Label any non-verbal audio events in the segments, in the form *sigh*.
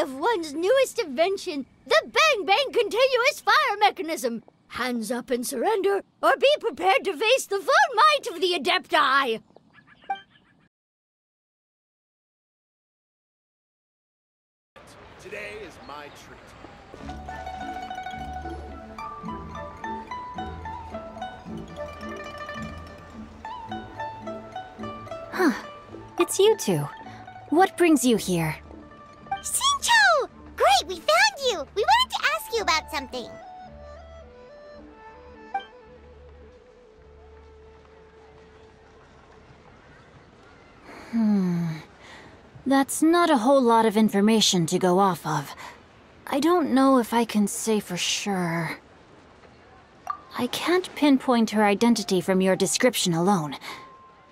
of one's newest invention, the Bang Bang Continuous Fire Mechanism. Hands up and surrender, or be prepared to face the full might of the Adepti. Today is my treat. Huh. It's you two. What brings you here? Something. Hmm. That's not a whole lot of information to go off of. I don't know if I can say for sure. I can't pinpoint her identity from your description alone.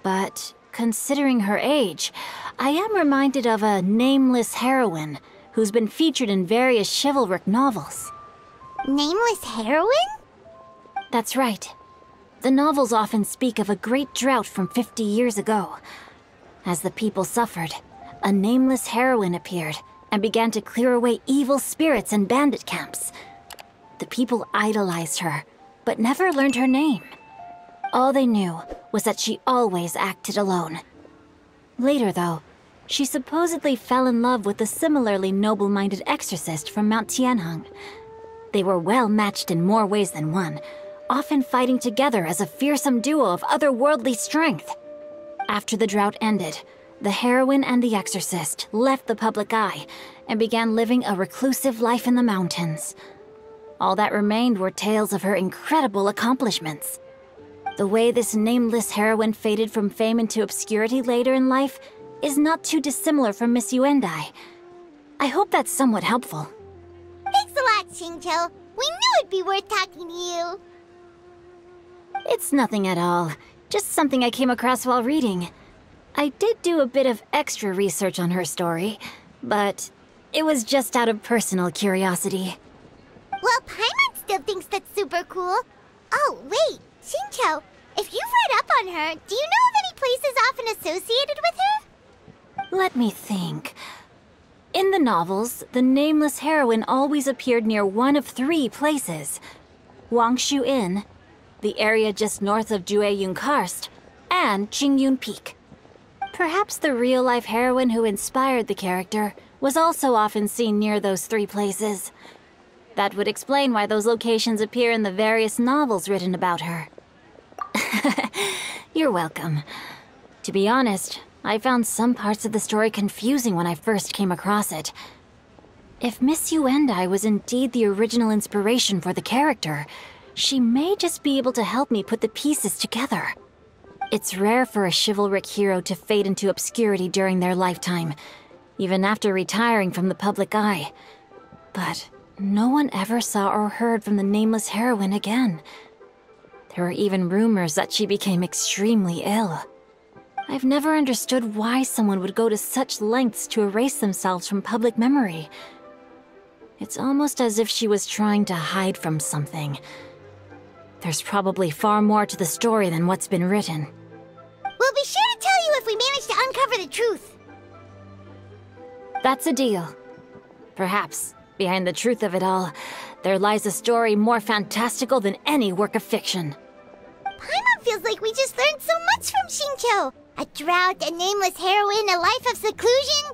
But considering her age, I am reminded of a nameless heroine who's been featured in various chivalric novels. Nameless heroine? That's right. The novels often speak of a great drought from 50 years ago. As the people suffered, a nameless heroine appeared and began to clear away evil spirits and bandit camps. The people idolized her, but never learned her name. All they knew was that she always acted alone. Later, though, she supposedly fell in love with a similarly noble minded exorcist from Mount Tianheng. They were well matched in more ways than one, often fighting together as a fearsome duo of otherworldly strength. After the drought ended, the heroine and the exorcist left the public eye and began living a reclusive life in the mountains. All that remained were tales of her incredible accomplishments. The way this nameless heroine faded from fame into obscurity later in life is not too dissimilar from Miss Yuendai. I hope that's somewhat helpful. Thanks a lot, Xingqiu. We knew it'd be worth talking to you. It's nothing at all. Just something I came across while reading. I did do a bit of extra research on her story, but it was just out of personal curiosity. Well, Paimon still thinks that's super cool. Oh, wait, Xingqiu, if you've read up on her, do you know of any places often associated with her? Let me think. In the novels, the nameless heroine always appeared near one of three places Wangshu Inn, the area just north of Jueyun Karst, and Qingyun Peak. Perhaps the real life heroine who inspired the character was also often seen near those three places. That would explain why those locations appear in the various novels written about her. *laughs* You're welcome. To be honest, I found some parts of the story confusing when I first came across it. If Miss Yuendai was indeed the original inspiration for the character, she may just be able to help me put the pieces together. It's rare for a chivalric hero to fade into obscurity during their lifetime, even after retiring from the public eye. But no one ever saw or heard from the nameless heroine again. There were even rumors that she became extremely ill. I've never understood why someone would go to such lengths to erase themselves from public memory. It's almost as if she was trying to hide from something. There's probably far more to the story than what's been written. We'll be sure to tell you if we manage to uncover the truth. That's a deal. Perhaps, behind the truth of it all, there lies a story more fantastical than any work of fiction. Paimon feels like we just learned so much from Xingqiu. A drought, a nameless heroine, a life of seclusion.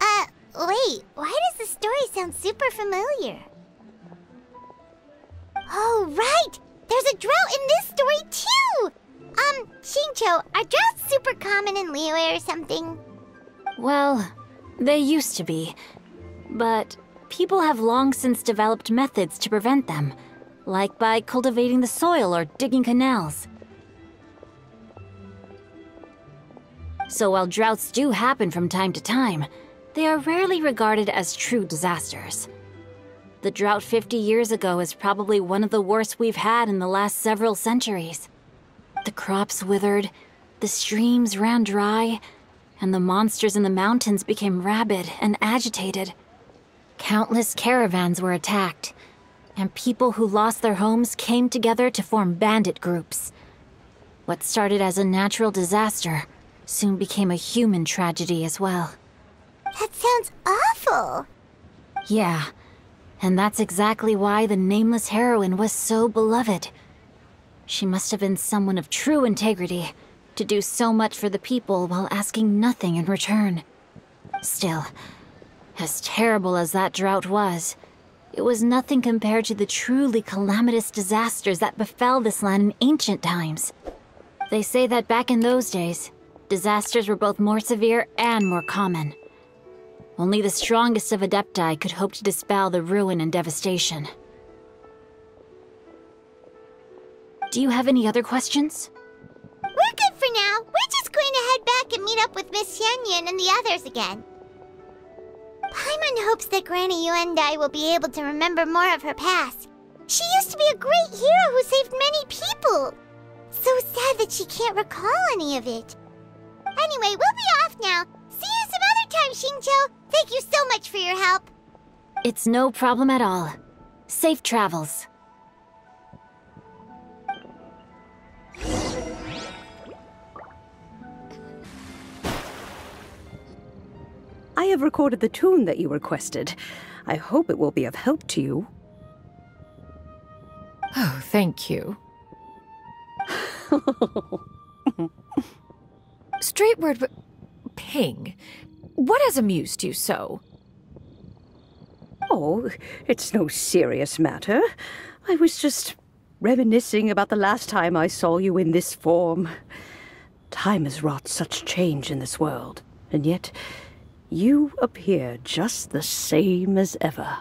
Uh, wait, why does the story sound super familiar? Oh, right! There's a drought in this story too! Um, Xingqiu, are droughts super common in Liyue or something? Well, they used to be. But people have long since developed methods to prevent them, like by cultivating the soil or digging canals. So while droughts do happen from time to time, they are rarely regarded as true disasters. The drought 50 years ago is probably one of the worst we've had in the last several centuries. The crops withered, the streams ran dry, and the monsters in the mountains became rabid and agitated. Countless caravans were attacked, and people who lost their homes came together to form bandit groups. What started as a natural disaster soon became a human tragedy as well. That sounds awful. Yeah, and that's exactly why the nameless heroine was so beloved. She must have been someone of true integrity, to do so much for the people while asking nothing in return. Still, as terrible as that drought was, it was nothing compared to the truly calamitous disasters that befell this land in ancient times. They say that back in those days, disasters were both more severe and more common. Only the strongest of Adepti could hope to dispel the ruin and devastation. Do you have any other questions? We're good for now. We're just going to head back and meet up with Miss Xianyun and the others again. Paimon hopes that Granny Yuendai will be able to remember more of her past. She used to be a great hero who saved many people. So sad that she can't recall any of it. Anyway, we'll be off now. See you some other time, Xingqiu. Thank you so much for your help. It's no problem at all. Safe travels. I have recorded the tune that you requested. I hope it will be of help to you. Oh, thank you. *laughs* Straightward, Ping, what has amused you so? Oh, it's no serious matter. I was just reminiscing about the last time I saw you in this form. Time has wrought such change in this world, and yet you appear just the same as ever.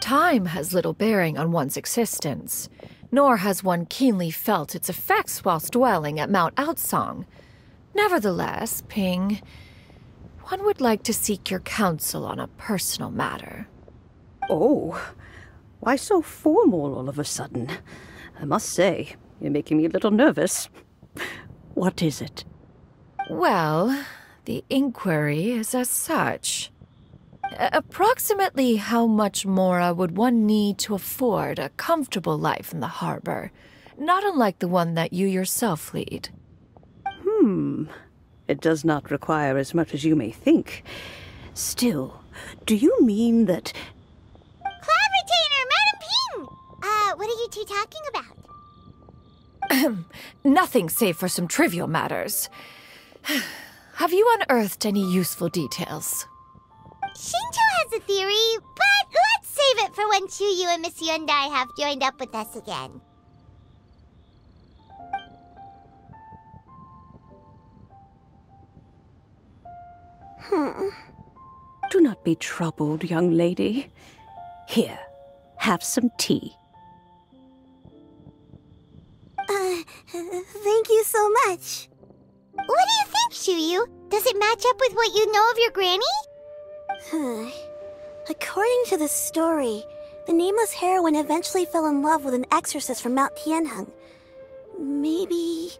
Time has little bearing on one's existence, nor has one keenly felt its effects whilst dwelling at Mount Aocang. Nevertheless, Ping, one would like to seek your counsel on a personal matter. Oh, why so formal all of a sudden? I must say, you're making me a little nervous. What is it? Well, the inquiry is as such. Approximately how much more uh, would one need to afford a comfortable life in the harbor, not unlike the one that you yourself lead? Hmm. It does not require as much as you may think. Still, do you mean that Cloud Retainer, Madam Ping! Uh, what are you two talking about? *clears throat* Nothing save for some trivial matters. *sighs* Have you unearthed any useful details? Xingqiu has a theory, but let's save it for when Shuyu and Miss Yuendai have joined up with us again. Do not be troubled, young lady. Here, have some tea. Uh, thank you so much. What do you think, Shuyu? Does it match up with what you know of your granny? *sighs* According to the story, the nameless heroine eventually fell in love with an exorcist from Mount Tianheng. Maybe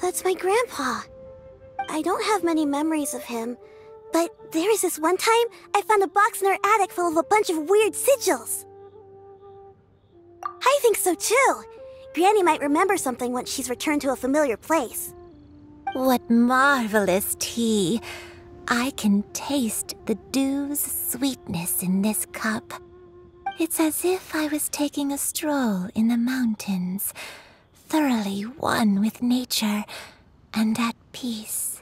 that's my grandpa. I don't have many memories of him, but there was this one time I found a box in her attic full of a bunch of weird sigils. I think so too. Granny might remember something once she's returned to a familiar place. What marvelous tea! I can taste the dew's sweetness in this cup. It's as if I was taking a stroll in the mountains, thoroughly one with nature and at peace.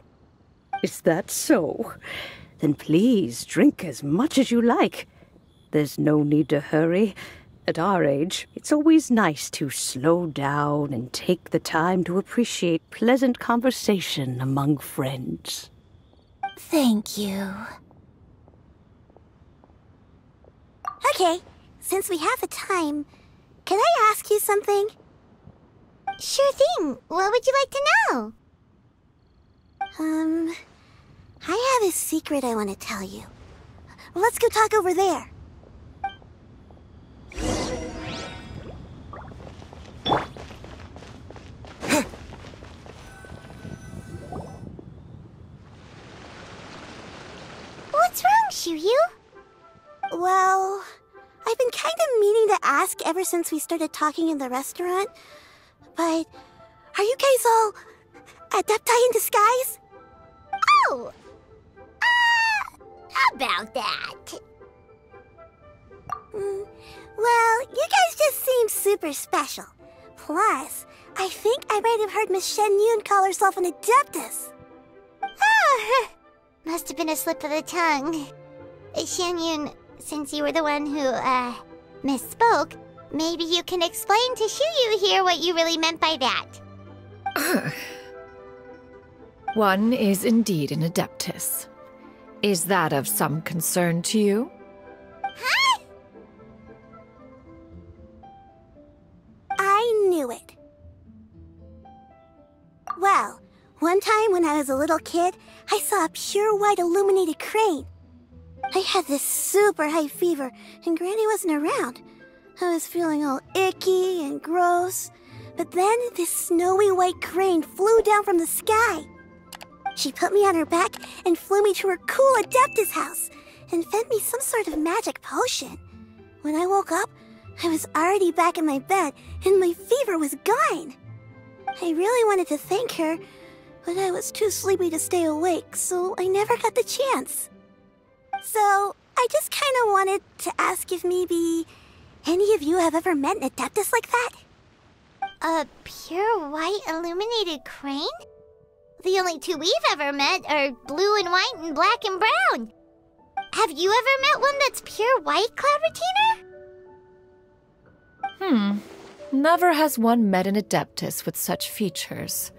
Is that so? Then please drink as much as you like. There's no need to hurry. At our age, it's always nice to slow down and take the time to appreciate pleasant conversation among friends. Thank you. Okay, since we have the time, can I ask you something? Sure thing. What would you like to know? Um, I have a secret I want to tell you. Let's go talk over there. What's wrong, Shuyu? Well, I've been kind of meaning to ask ever since we started talking in the restaurant. But are you guys all adepti in disguise? Oh! Uh, about that. Mm, well, you guys just seem super special. Plus, I think I might have heard Miss Xianyun call herself an Adeptus. Oh, *laughs* must have been a slip of the tongue. Shen Yun, since you were the one who, uh, misspoke, maybe you can explain to Shuyu here what you really meant by that. *laughs* One is indeed an Adeptus. Is that of some concern to you? I knew it. Well, one time when I was a little kid, I saw a pure white illuminated crane. I had this super high fever, and Granny wasn't around. I was feeling all icky and gross. But then this snowy white crane flew down from the sky. She put me on her back and flew me to her cool Adeptus house and fed me some sort of magic potion. When I woke up, I was already back in my bed and my fever was gone. I really wanted to thank her, but I was too sleepy to stay awake, so I never got the chance. So, I just kind of wanted to ask if maybe any of you have ever met an Adeptus like that? A pure white illuminated crane? The only two we've ever met are blue and white and black and brown. Have you ever met one that's pure white, Cloud Retainer? Hmm. Never has one met an Adeptus with such features.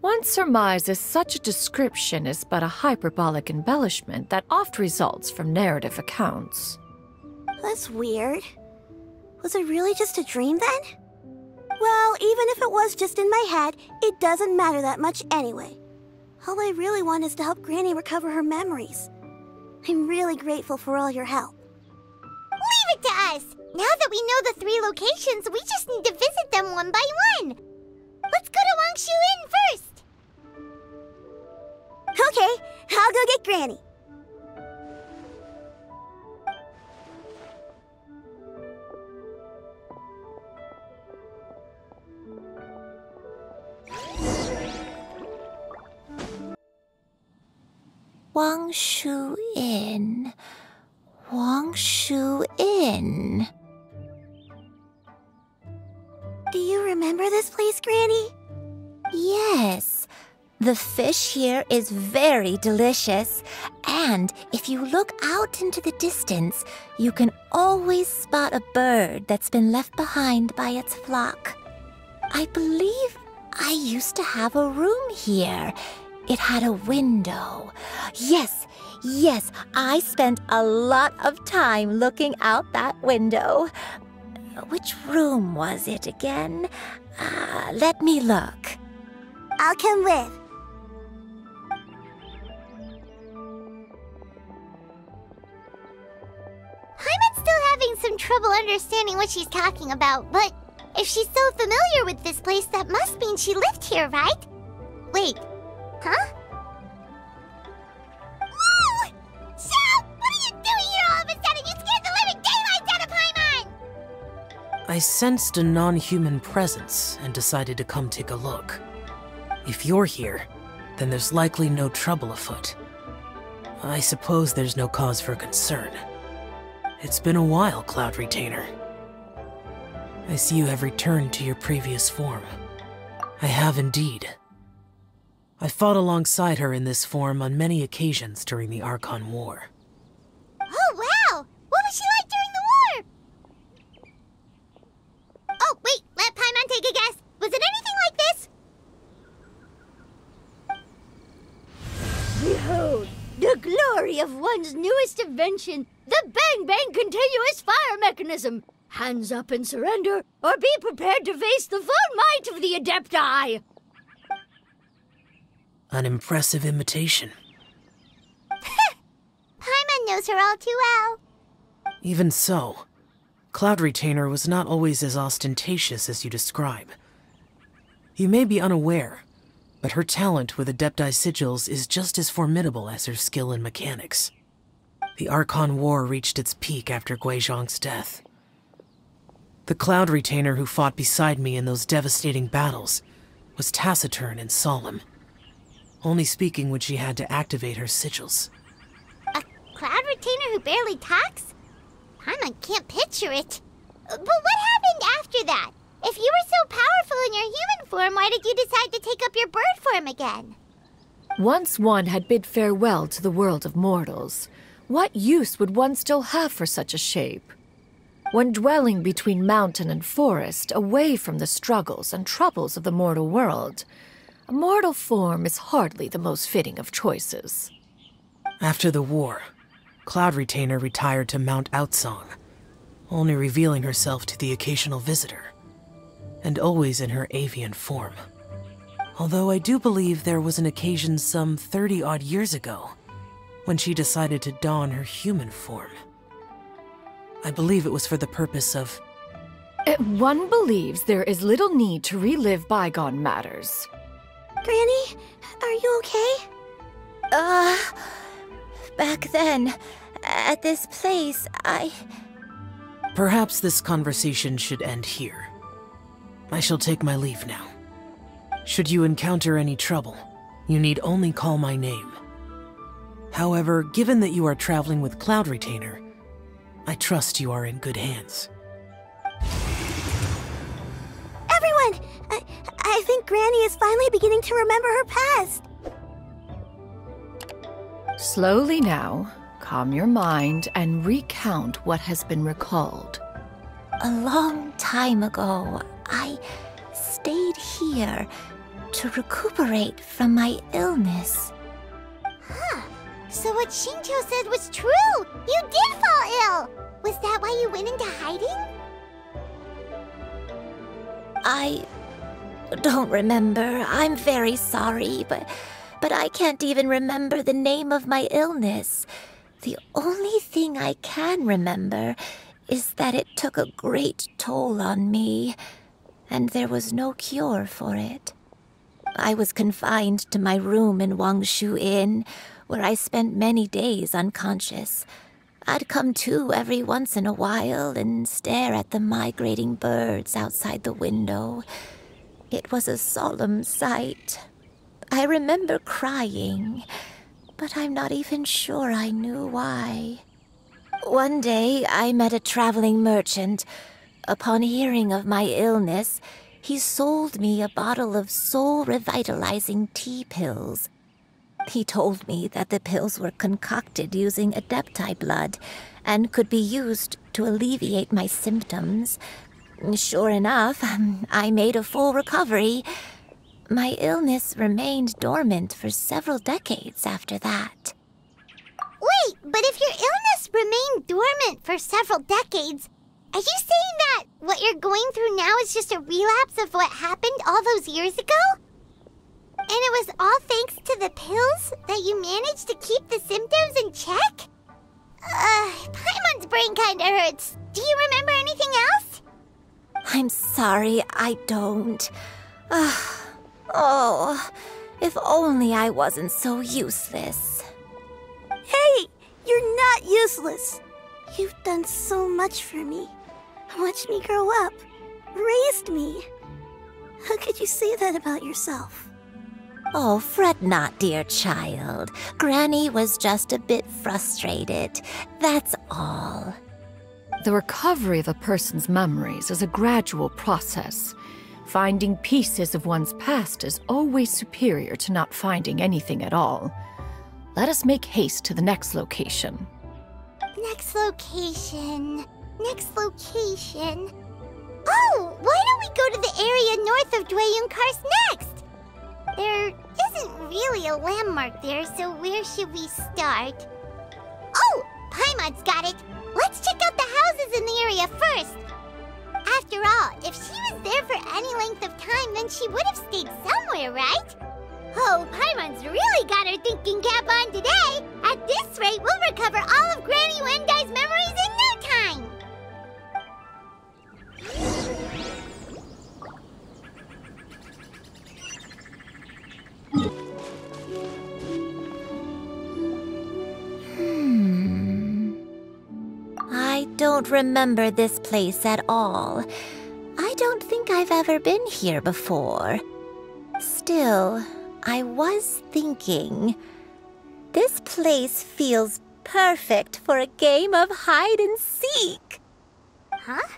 One surmises such a description is but a hyperbolic embellishment that oft results from narrative accounts. That's weird. Was it really just a dream then? Well, even if it was just in my head, it doesn't matter that much anyway. All I really want is to help Granny recover her memories. I'm really grateful for all your help. Leave it to us! Now that we know the three locations, we just need to visit them one by one. Let's go to Wangshu Inn first. Okay, I'll go get Granny. Wangshu Inn. Wangshu Inn. Do you remember this place, Granny? Yes. The fish here is very delicious, and if you look out into the distance, you can always spot a bird that's been left behind by its flock. I believe I used to have a room here. It had a window. Yes, yes, I spent a lot of time looking out that window. Which room was it again? Uh, let me look. I'll come with. Paimon's still having some trouble understanding what she's talking about, but if she's so familiar with this place, that must mean she lived here, right? Wait, huh? Whoa! What are you doing here all of a sudden? You scared the living daylights out of Paimon! I sensed a non human presence and decided to come take a look. If you're here, then there's likely no trouble afoot. I suppose there's no cause for concern. It's been a while, Cloud Retainer. I see you have returned to your previous form. I have indeed. I fought alongside her in this form on many occasions during the Archon War. Oh, wow! What was she like during the war? Oh, wait, let Paimon take a guess. Was it anything like this? Behold, the glory of one's newest invention, the Bang Bang Continuous Fire Mechanism. Hands up and surrender, or be prepared to face the full might of the Adepti. An impressive imitation. *laughs* Paimon knows her all too well. Even so, Cloud Retainer was not always as ostentatious as you describe. You may be unaware, but her talent with Adepti sigils is just as formidable as her skill in mechanics. The Archon War reached its peak after Guizhong's death. The Cloud Retainer who fought beside me in those devastating battles was taciturn and solemn, only speaking when she had to activate her sigils. A cloud retainer who barely talks? Paimon can't picture it. But what happened after that? If you were so powerful in your human form, why did you decide to take up your bird form again? Once one had bid farewell to the world of mortals, what use would one still have for such a shape? When dwelling between mountain and forest, away from the struggles and troubles of the mortal world, a mortal form is hardly the most fitting of choices. After the war, Cloud Retainer retired to Mount Aocang, only revealing herself to the occasional visitor, and always in her avian form. Although I do believe there was an occasion some 30 odd years ago when she decided to don her human form. I believe it was for the purpose of. Uh, One believes there is little need to relive bygone matters. Granny, are you okay? Uh, back then, at this place, I. Perhaps this conversation should end here. I shall take my leave now. Should you encounter any trouble, you need only call my name. However, given that you are traveling with Cloud Retainer, I trust you are in good hands. I think Granny is finally beginning to remember her past. Slowly now, calm your mind and recount what has been recalled. A long time ago, I stayed here to recuperate from my illness. Huh. So what Xingqiu said was true! You did fall ill! Was that why you went into hiding? I don't remember. I'm very sorry, but but I can't even remember the name of my illness. The only thing I can remember is that it took a great toll on me, and there was no cure for it. I was confined to my room in Wangshu Inn, where I spent many days unconscious. I'd come to every once in a while and stare at the migrating birds outside the window. It was a solemn sight. I remember crying, but I'm not even sure I knew why. One day I met a traveling merchant. Upon hearing of my illness, he sold me a bottle of soul revitalizing tea pills. He told me that the pills were concocted using Adepti blood and could be used to alleviate my symptoms. Sure enough, I made a full recovery. My illness remained dormant for several decades after that. Wait, but if your illness remained dormant for several decades, are you saying that what you're going through now is just a relapse of what happened all those years ago? And it was all thanks to the pills that you managed to keep the symptoms in check? Uh, Paimon's brain kinda hurts. Do you remember? I'm sorry, I don't. Ah, oh, if only I wasn't so useless. Hey, you're not useless. You've done so much for me. Watched me grow up, raised me. How could you say that about yourself? Oh, fret not, dear child. Granny was just a bit frustrated. That's all. The recovery of a person's memories is a gradual process. Finding pieces of one's past is always superior to not finding anything at all. Let us make haste to the next location. Next location. Next location. Oh, why don't we go to the area north of Jueyun Karst next? There isn't really a landmark there, so where should we start? Oh, Paimon's got it. Let's check out the houses in the area first. After all, if she was there for any length of time, then she would have stayed somewhere, right? Oh, Paimon's really got her thinking cap on today. At this rate, we'll recover all of Granny Yuendai's memories in no time. Don't remember this place at all. I don't think I've ever been here before. Still, I was thinking. This place feels perfect for a game of hide and seek. Huh?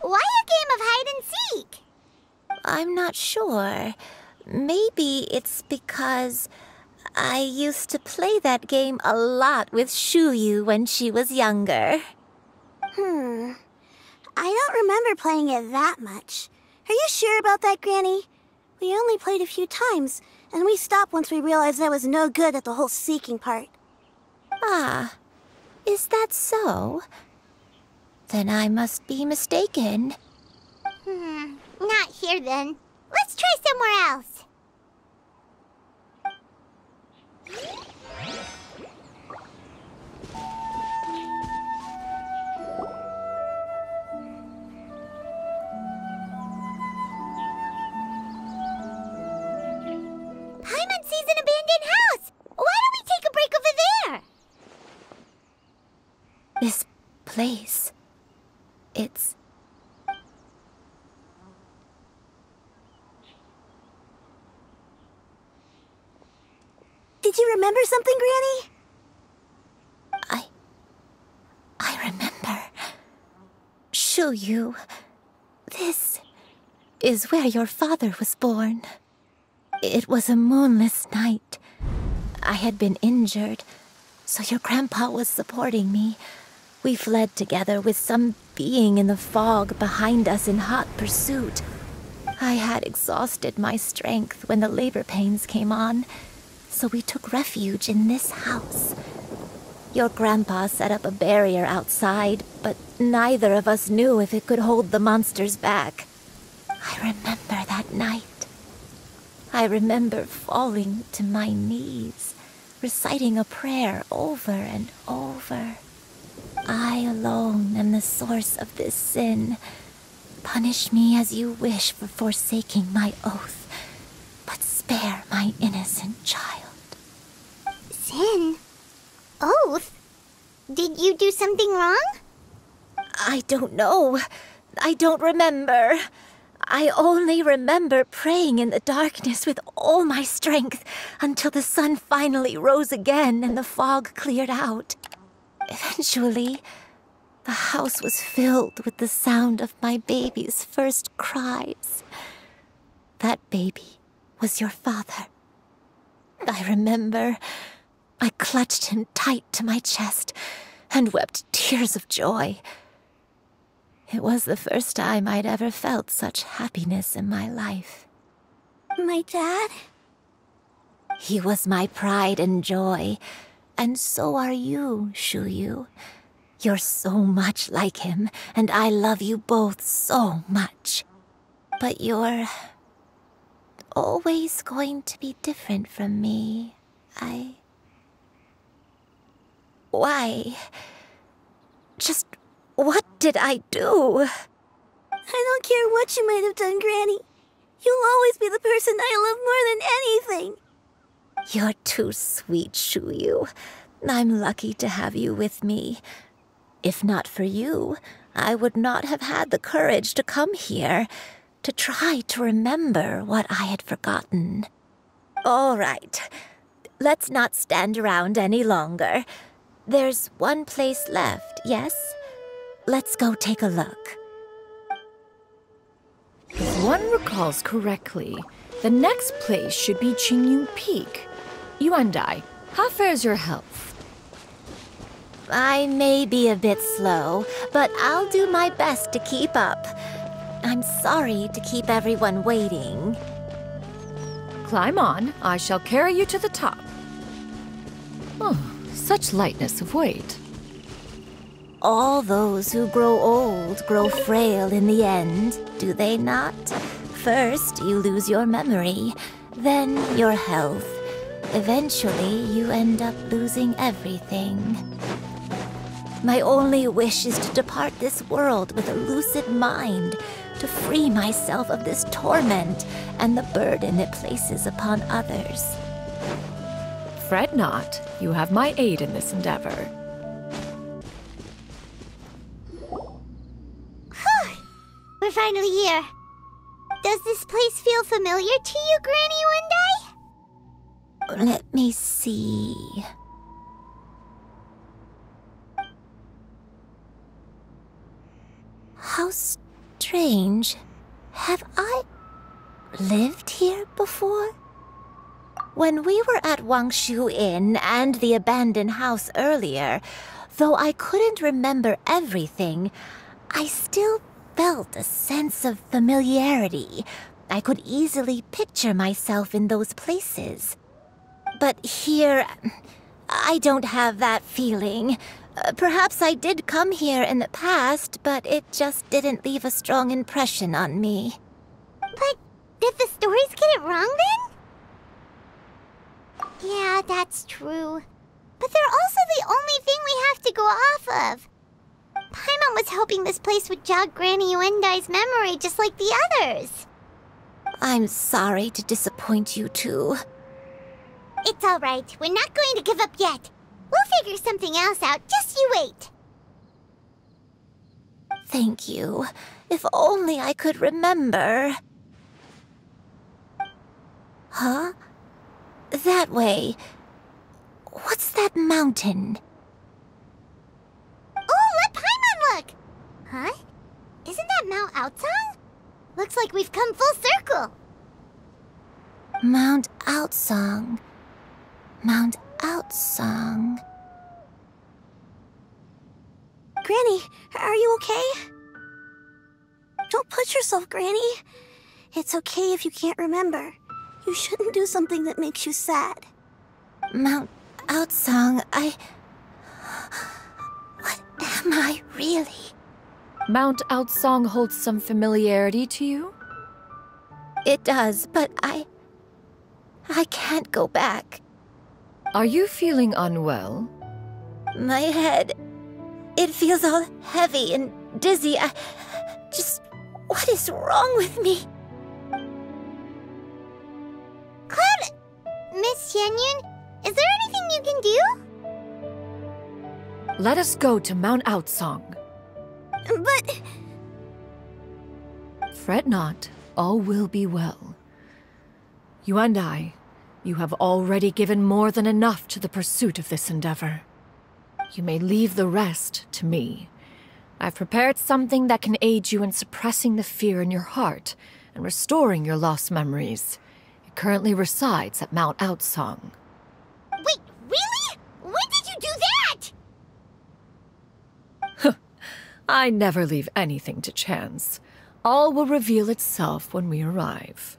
Why a game of hide and seek? I'm not sure. Maybe it's because I used to play that game a lot with Shuyu when she was younger. Hmm. I don't remember playing it that much. Are you sure about that, Granny? We only played a few times, and we stopped once we realized I was no good at the whole seeking part. Ah, is that so? Then I must be mistaken. Hmm, not here then. Let's try somewhere else. Remember something, Granny? I. I remember. Shuyu. This is where your father was born. It was a moonless night. I had been injured, so your grandpa was supporting me. We fled together with some being in the fog behind us in hot pursuit. I had exhausted my strength when the labor pains came on, so we took refuge in this house. Your grandpa set up a barrier outside, but neither of us knew if it could hold the monsters back. I remember that night. I remember falling to my knees, reciting a prayer over and over. I alone am the source of this sin. Punish me as you wish for forsaking my oath, but spare my innocent child. Sin? Oath? Did you do something wrong? I don't know. I don't remember. I only remember praying in the darkness with all my strength until the sun finally rose again and the fog cleared out. Eventually, the house was filled with the sound of my baby's first cries. That baby was your father. I remember I clutched him tight to my chest and wept tears of joy. It was the first time I'd ever felt such happiness in my life. My dad? He was my pride and joy, and so are you, Shuyu. You're so much like him, and I love you both so much. But you're always going to be different from me. I. Why? Just what did I do? I don't care what you might have done, Granny. You'll always be the person I love more than anything. You're too sweet, Shuyu. I'm lucky to have you with me. If not for you, I would not have had the courage to come here, to try to remember what I had forgotten. All right, let's not stand around any longer. There's one place left, yes? Let's go take a look. If one recalls correctly, the next place should be Qingyun Peak. You and I, how fares your health? I may be a bit slow, but I'll do my best to keep up. I'm sorry to keep everyone waiting. Climb on, I shall carry you to the top. Oh, such lightness of weight. All those who grow old grow frail in the end, do they not? First, you lose your memory, then your health. Eventually, you end up losing everything. My only wish is to depart this world with a lucid mind, to free myself of this torment and the burden it places upon others. Fret not, you have my aid in this endeavor. We're finally here. Does this place feel familiar to you, Granny, one day? Let me see... House strange. Have I lived here before? When we were at Wangshu Inn and the abandoned house earlier, though I couldn't remember everything, I still felt a sense of familiarity. I could easily picture myself in those places. But here, I don't have that feeling. Uh, perhaps I did come here in the past, but it just didn't leave a strong impression on me. But did the stories get it wrong then? Yeah, that's true. But they're also the only thing we have to go off of. Paimon was hoping this place would jog Granny Yuendai's memory just like the others. I'm sorry to disappoint you two. It's alright. We're not going to give up yet. We'll figure something else out. Just you wait. Thank you. If only I could remember. Huh? That way. What's that mountain? Oh, let Paimon look! Huh? Isn't that Mount Aocang? Looks like we've come full circle. Mount Aocang. Mount Aocang. Granny, are you okay? Don't push yourself, Granny. It's okay if you can't remember. You shouldn't do something that makes you sad. Mount Aocang, I. What am I really? Mount Aocang holds some familiarity to you? It does, but I. I can't go back. Are you feeling unwell? My head. It feels all heavy and dizzy. I. Just. What is wrong with me? Cloud... Miss Xianyun, is there anything you can do? Let us go to Mount Aocang. But. Fret not, all will be well. You and I, you have already given more than enough to the pursuit of this endeavor. You may leave the rest to me. I've prepared something that can aid you in suppressing the fear in your heart and restoring your lost memories. It currently resides at Mount Aocang. Wait, really? When did you do that? *laughs* I never leave anything to chance. All will reveal itself when we arrive.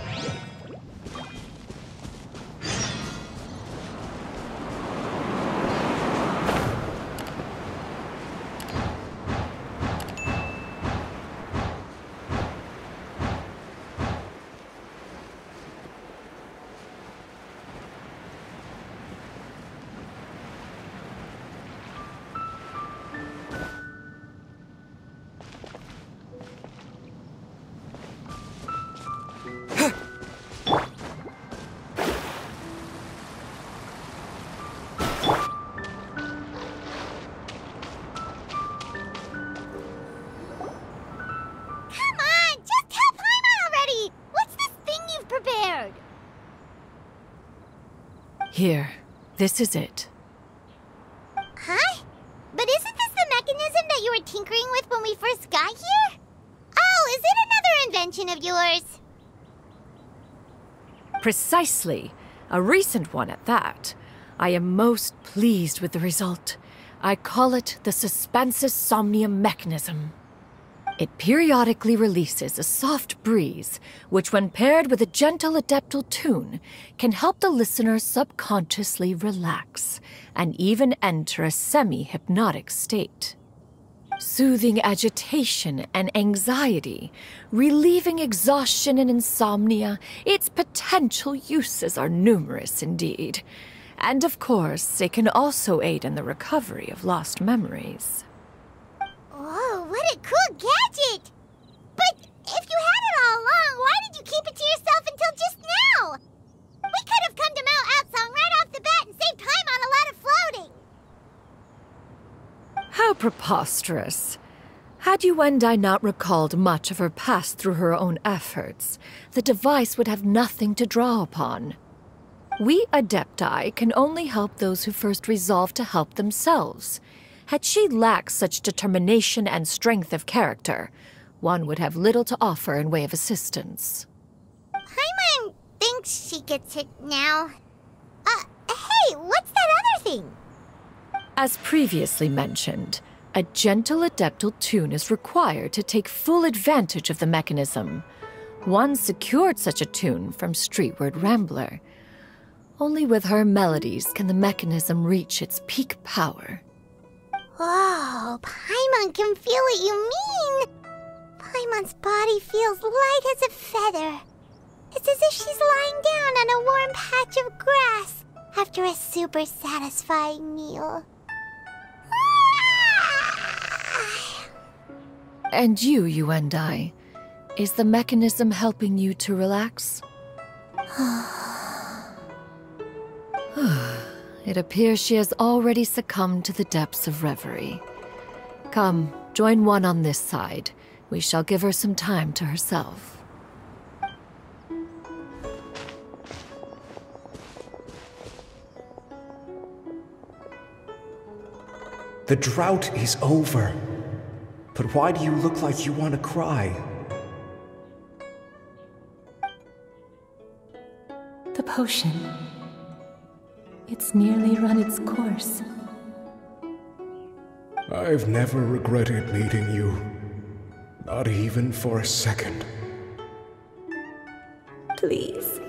Here, this is it. Huh? But isn't this the mechanism that you were tinkering with when we first got here? Oh, is it another invention of yours? Precisely. A recent one at that. I am most pleased with the result. I call it the Suspensus Somnium Mechanism. It periodically releases a soft breeze, which, when paired with a gentle adeptal tune, can help the listener subconsciously relax and even enter a semi hypnotic state. Soothing agitation and anxiety, relieving exhaustion and insomnia, its potential uses are numerous indeed. And of course, it can also aid in the recovery of lost memories. What a cool gadget! But if you had it all along, why did you keep it to yourself until just now? We could have come to Mount Aocang right off the bat and saved time on a lot of floating. How preposterous. Had Yuendai not recalled much of her past through her own efforts, the device would have nothing to draw upon. We Adepti can only help those who first resolve to help themselves. Had she lacked such determination and strength of character, one would have little to offer in way of assistance. Paimon thinks she gets it now. Uh, hey, what's that other thing? As previously mentioned, a gentle adeptal tune is required to take full advantage of the mechanism. One secured such a tune from Streetward Rambler. Only with her melodies can the mechanism reach its peak power. Whoa, Paimon can feel what you mean. Paimon's body feels light as a feather. It's as if she's lying down on a warm patch of grass after a super satisfying meal. Ah! And you, Yuendai, is the mechanism helping you to relax? *sighs* *sighs* *sighs* it appears she has already succumbed to the depths of reverie. Come, join one on this side. We shall give her some time to herself. The drought is over. But why do you look like you want to cry? The potion. It's nearly run its course. I've never regretted meeting you. Not even for a second. Please.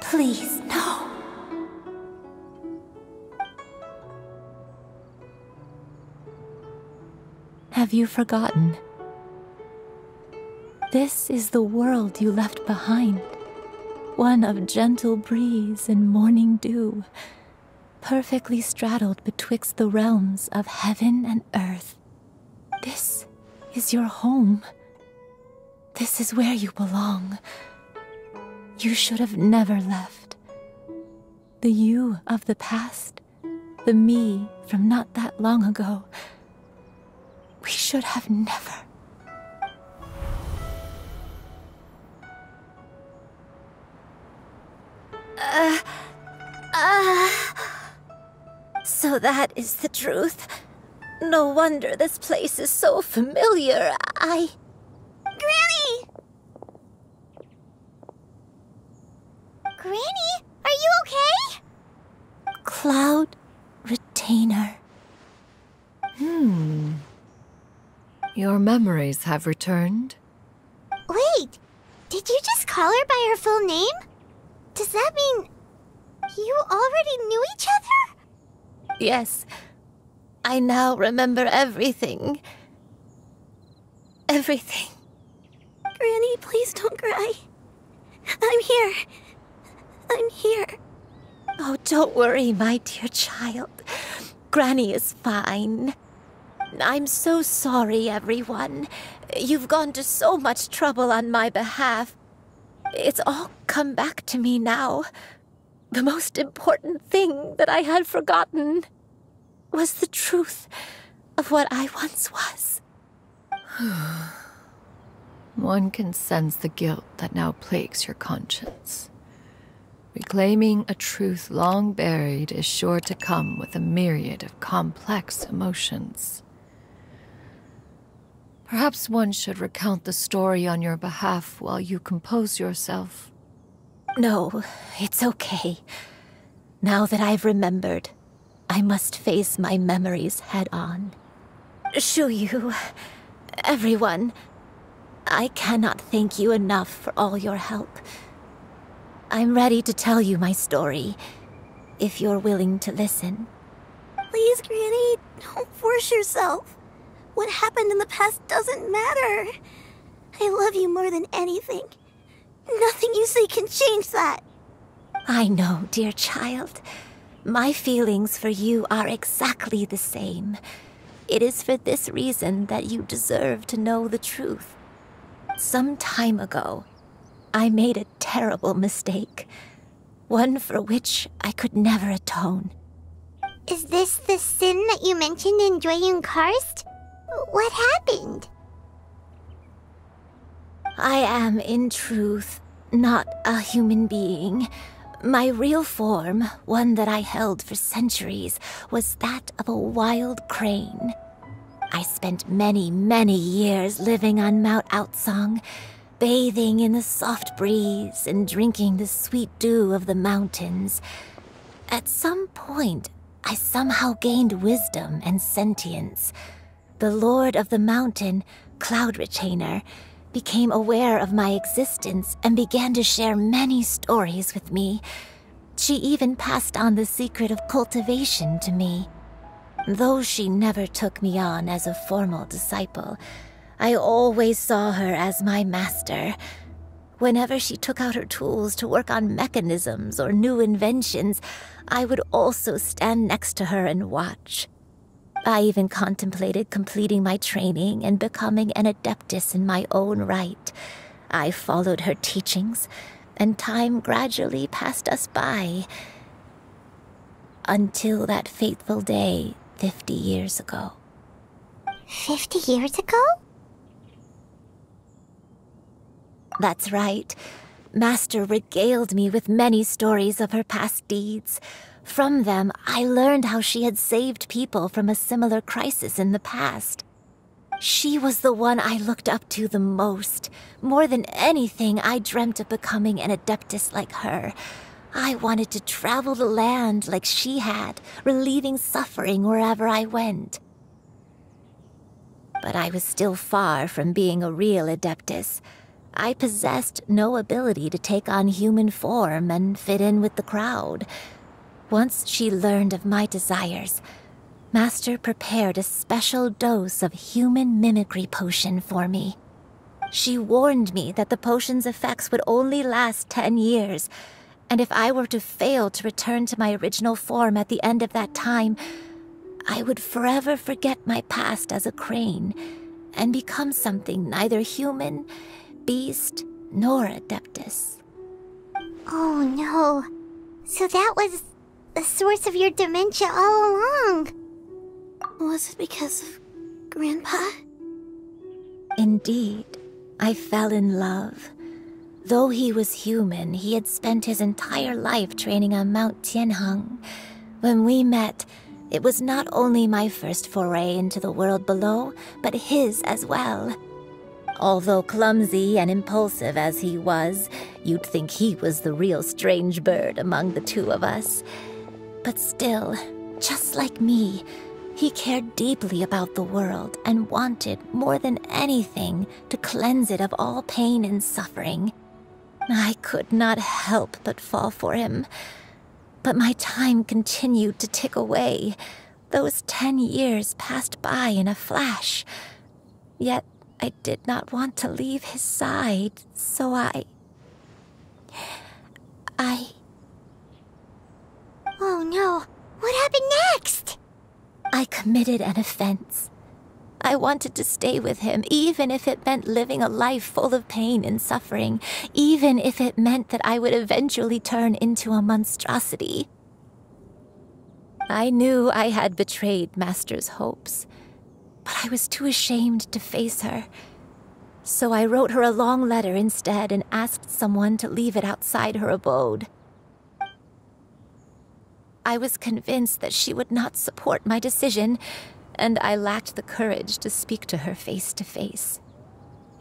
Please, no. Have you forgotten? This is the world you left behind. One of gentle breeze and morning dew, perfectly straddled betwixt the realms of heaven and earth. This is your home. This is where you belong. You should have never left. The you of the past, the me from not that long ago, we should have never. Uh, uh. So that is the truth. No wonder this place is so familiar. I. Granny! Granny, are you okay? Cloud Retainer. Hmm. Your memories have returned? Wait, did you just call her by her full name? Does that mean you already knew each other? Yes. I now remember everything. Everything. Granny, please don't cry. I'm here. I'm here. Oh, don't worry, my dear child. Granny is fine. I'm so sorry, everyone. You've gone to so much trouble on my behalf. It's all come back to me now. The most important thing that I had forgotten was the truth of what I once was. *sighs* One can sense the guilt that now plagues your conscience. Reclaiming a truth long buried is sure to come with a myriad of complex emotions. Perhaps one should recount the story on your behalf while you compose yourself. No, it's okay. Now that I've remembered, I must face my memories head on. Shuyu, everyone, I cannot thank you enough for all your help. I'm ready to tell you my story, if you're willing to listen. Please, Granny, don't force yourself. What happened in the past doesn't matter. I love you more than anything. Nothing you say can change that. I know, dear child. My feelings for you are exactly the same. It is for this reason that you deserve to know the truth. Some time ago, I made a terrible mistake. One for which I could never atone. Is this the sin that you mentioned in Jueyun Karst? What happened? I am, in truth, not a human being, My real form, one that I held for centuries, was that of a wild crane. I spent many, many years living on Mount Aocang, bathing in the soft breeze and drinking the sweet dew of the mountains. At some point, I somehow gained wisdom and sentience. The Lord of the Mountain, Cloud Retainer, became aware of my existence and began to share many stories with me. She even passed on the secret of cultivation to me. Though she never took me on as a formal disciple, I always saw her as my master. Whenever she took out her tools to work on mechanisms or new inventions, I would also stand next to her and watch. I even contemplated completing my training and becoming an adeptus in my own right. I followed her teachings, and time gradually passed us by. Until that fateful day 50 years ago. 50 years ago? That's right. Master regaled me with many stories of her past deeds. From them, I learned how she had saved people from a similar crisis in the past. She was the one I looked up to the most. More than anything, I dreamt of becoming an adeptus like her. I wanted to travel the land like she had, relieving suffering wherever I went. But I was still far from being a real adeptus. I possessed no ability to take on human form and fit in with the crowd. Once she learned of my desires, Master prepared a special dose of human mimicry potion for me. She warned me that the potion's effects would only last ten years, and if I were to fail to return to my original form at the end of that time, I would forever forget my past as a crane and become something neither human, beast, nor adeptus. Oh no. So that was the source of your dementia all along. Was it because of Grandpa? Indeed, I fell in love. Though he was human, he had spent his entire life training on Mount Tianheng. When we met, it was not only my first foray into the world below, but his as well. Although clumsy and impulsive as he was, you'd think he was the real strange bird among the two of us. But still, just like me, he cared deeply about the world and wanted, more than anything, to cleanse it of all pain and suffering. I could not help but fall for him. But my time continued to tick away. Those ten years passed by in a flash. Yet I did not want to leave his side, so I. I. Oh no. What happened next? I committed an offense. I wanted to stay with him, even if it meant living a life full of pain and suffering, even if it meant that I would eventually turn into a monstrosity. I knew I had betrayed Master's hopes, but I was too ashamed to face her. So I wrote her a long letter instead and asked someone to leave it outside her abode. I was convinced that she would not support my decision, and I lacked the courage to speak to her face to face.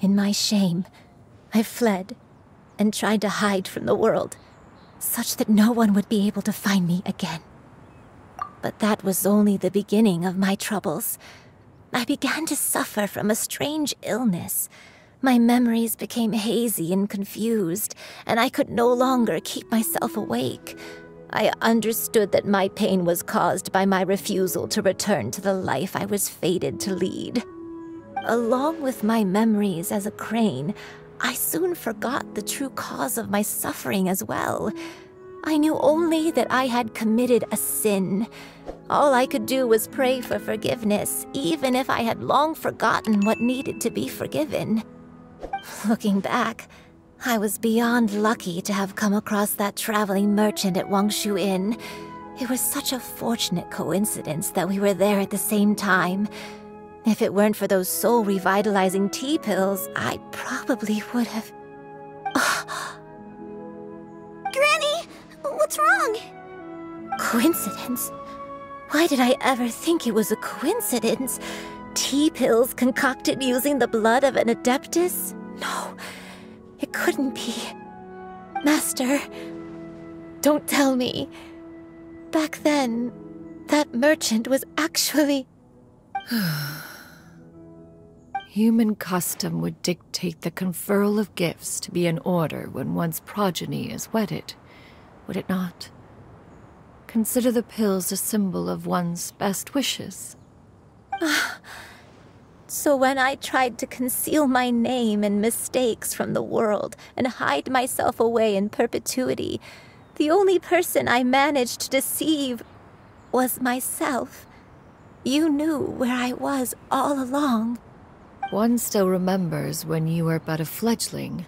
In my shame, I fled and tried to hide from the world, such that no one would be able to find me again. But that was only the beginning of my troubles. I began to suffer from a strange illness. My memories became hazy and confused, and I could no longer keep myself awake. I understood that my pain was caused by my refusal to return to the life I was fated to lead. Along with my memories as a crane, I soon forgot the true cause of my suffering as well. I knew only that I had committed a sin. All I could do was pray for forgiveness, even if I had long forgotten what needed to be forgiven. Looking back, I was beyond lucky to have come across that traveling merchant at Wangshu Inn. It was such a fortunate coincidence that we were there at the same time. If it weren't for those soul revitalizing tea pills, I probably would have. *gasps* Granny! What's wrong? Coincidence? Why did I ever think it was a coincidence? Tea pills concocted using the blood of an adeptus? No, it couldn't be. Master, don't tell me. Back then, that merchant was actually. *sighs* Human custom would dictate the conferral of gifts to be in order when one's progeny is wedded, would it not? Consider the pills a symbol of one's best wishes. *sighs* *sighs* Ah, So when I tried to conceal my name and mistakes from the world and hide myself away in perpetuity, the only person I managed to deceive was myself. You knew where I was all along. One still remembers when you were but a fledgling.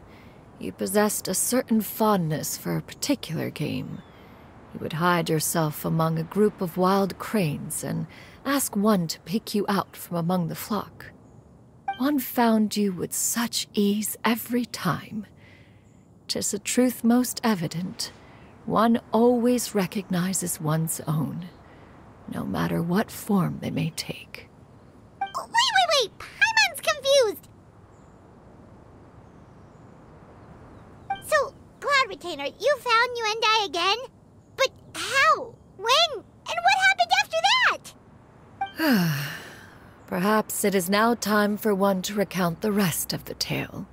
You possessed a certain fondness for a particular game. You would hide yourself among a group of wild cranes and ask one to pick you out from among the flock. One found you with such ease every time. Tis a truth most evident. One always recognizes one's own, no matter what form they may take. Wait, wait, wait! Paimon's confused! So, Cloud Retainer, you found Yuendai again? But how? When? And what happened after that? *sighs* *sighs* Perhaps it is now time for one to recount the rest of the tale.